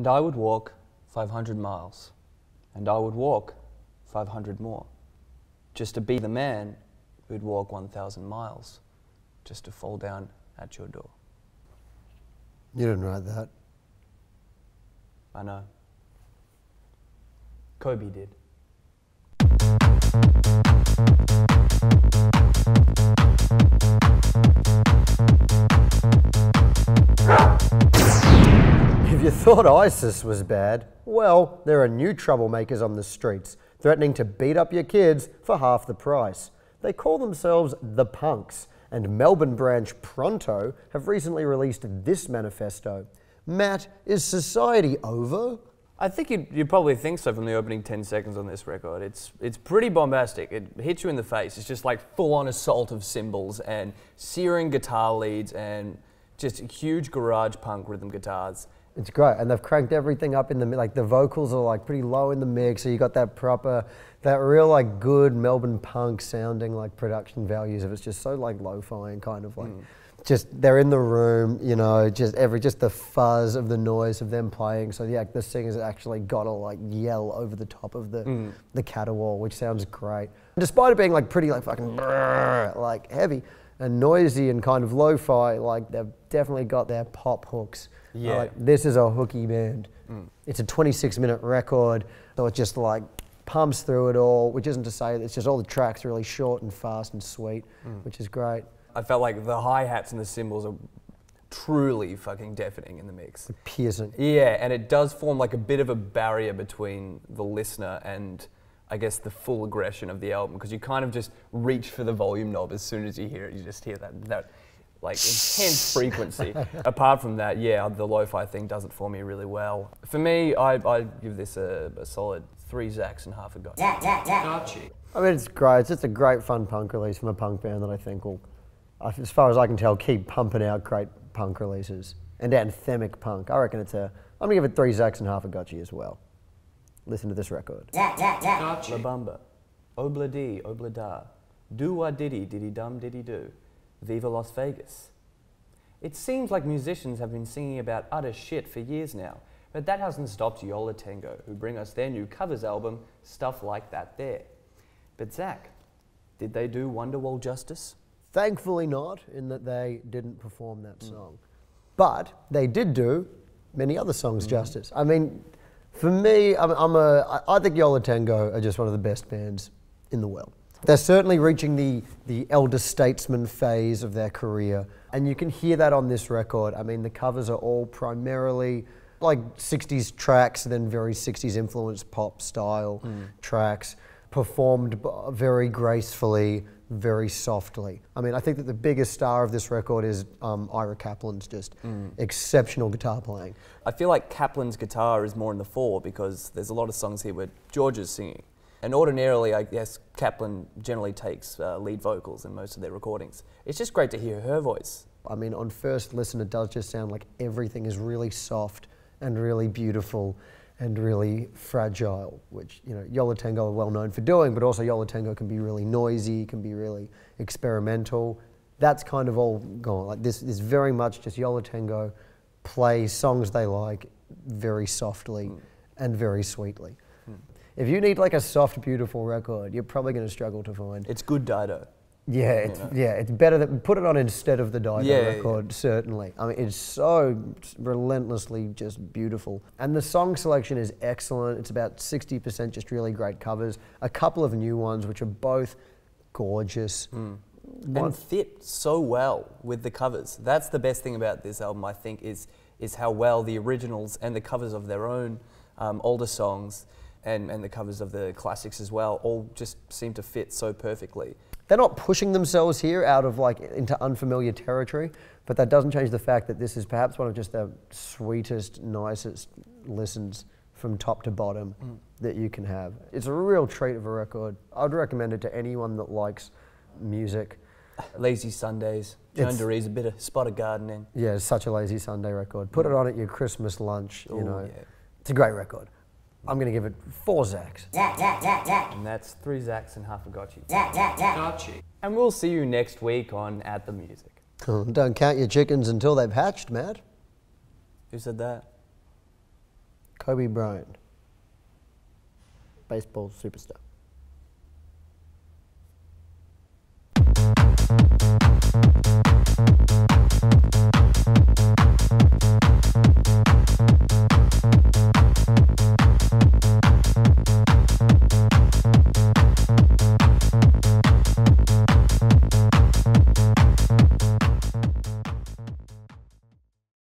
And I would walk 500 miles. And I would walk 500 more. Just to be the man who'd walk 1,000 miles. Just to fall down at your door. You didn't write that. I know. Kobe did. Thought ISIS was bad, well, there are new troublemakers on the streets threatening to beat up your kids for half the price. They call themselves the Punks, and Melbourne branch Pronto have recently released this manifesto. Matt, is society over? I think you'd, you'd probably think so from the opening 10 seconds on this record. It's, it's pretty bombastic. It hits you in the face. It's just like full on assault of cymbals and searing guitar leads and just huge garage punk rhythm guitars. It's great, and they've cranked everything up in the like the vocals are like pretty low in the mix, so you got that proper, that real like good Melbourne punk sounding like production values of it's just so like lo-fi and kind of like mm. just they're in the room, you know, just every just the fuzz of the noise of them playing. So yeah, the singers actually got to like yell over the top of the mm. the caterwaul, which sounds great, despite it being like pretty like fucking brrr, like heavy and noisy and kind of lo-fi. Like they've definitely got their pop hooks. Yeah. Like, this is a hooky band. Mm. It's a 26 minute record, so it just like pumps through it all, which isn't to say that it's just all the tracks really short and fast and sweet, mm. which is great. I felt like the hi hats and the cymbals are truly fucking deafening in the mix. Piercing. Yeah, and it does form like a bit of a barrier between the listener and I guess the full aggression of the album because you kind of just reach for the volume knob as soon as you hear it. You just hear that that like intense frequency. Apart from that, yeah, the lo-fi thing does it for me really well. For me, I I give this a, a solid three Zacks and half a Gotchy. I mean, it's great. It's just a great fun punk release from a punk band that I think will, as far as I can tell, keep pumping out great punk releases and anthemic punk. I reckon it's a. I'm gonna give it three Zacks and half a Gotchy as well. Listen to this record. La Bamba, Obla Dee, Obla Da, Do Wah Diddy, Diddy Dum Diddy Do, Viva Las Vegas. It seems like musicians have been singing about utter shit for years now, but that hasn't stopped Yo La Tengo, who bring us their new covers album, Stuff Like That There. But Zac, did they do Wonderwall justice? Thankfully, not, in that they didn't perform that song. But they did do many other songs mm. justice. I mean, for me, I'm, I'm a, I think Yo La Tengo are just one of the best bands in the world. They're certainly reaching the, the elder statesman phase of their career, and you can hear that on this record. I mean, the covers are all primarily like 60s tracks, then very 60s influenced pop style hmm. tracks, performed very gracefully, very softly. I mean, I think that the biggest star of this record is um, Ira Kaplan's just exceptional guitar playing. I feel like Kaplan's guitar is more in the fore because there's a lot of songs here where George is singing. And ordinarily, I guess Kaplan generally takes uh, lead vocals in most of their recordings. It's just great to hear her voice. I mean, on first listen, it does just sound like everything is really soft and really beautiful and really fragile, which, you know, Yo La Tengo are well known for doing, but also Yo La Tengo can be really noisy, can be really experimental. That's kind of all gone. Like this is very much just Yo La Tengo play songs they like very softly hmm. and very sweetly. Hmm. If you need like a soft, beautiful record, you're probably going to struggle to find. It's good Dido. Yeah, it's, yeah, it's better that put it on instead of the Dido Yeah, yeah, yeah. record. Certainly, I mean, it's so relentlessly just beautiful, and the song selection is excellent. It's about sixty percent just really great covers, a couple of new ones which are both gorgeous. One- and fit so well with the covers. That's the best thing about this album, I think, is is how well the originals and the covers of their own um, older songs and, and the covers of the classics as well all just seem to fit so perfectly. They're not pushing themselves here out of like into unfamiliar territory, but that doesn't change the fact that this is perhaps one of just the sweetest, nicest listens from top to bottom Mm. that you can have. It's a real treat of a record. I'd recommend it to anyone that likes music. Lazy Sundays, Joan It's- Dere's a bit of spot of gardening. Yeah, it's such a lazy Sunday record. Put it on at your Christmas lunch, you Ooh, know. yeah. It's a great record. I'm going to give it four Zacks. And that's three Zacks and half a Gotchy. And we'll see you next week on At the Music. Don't count your chickens until they've hatched, Matt. Who said that? Kobe Bryant, baseball superstar.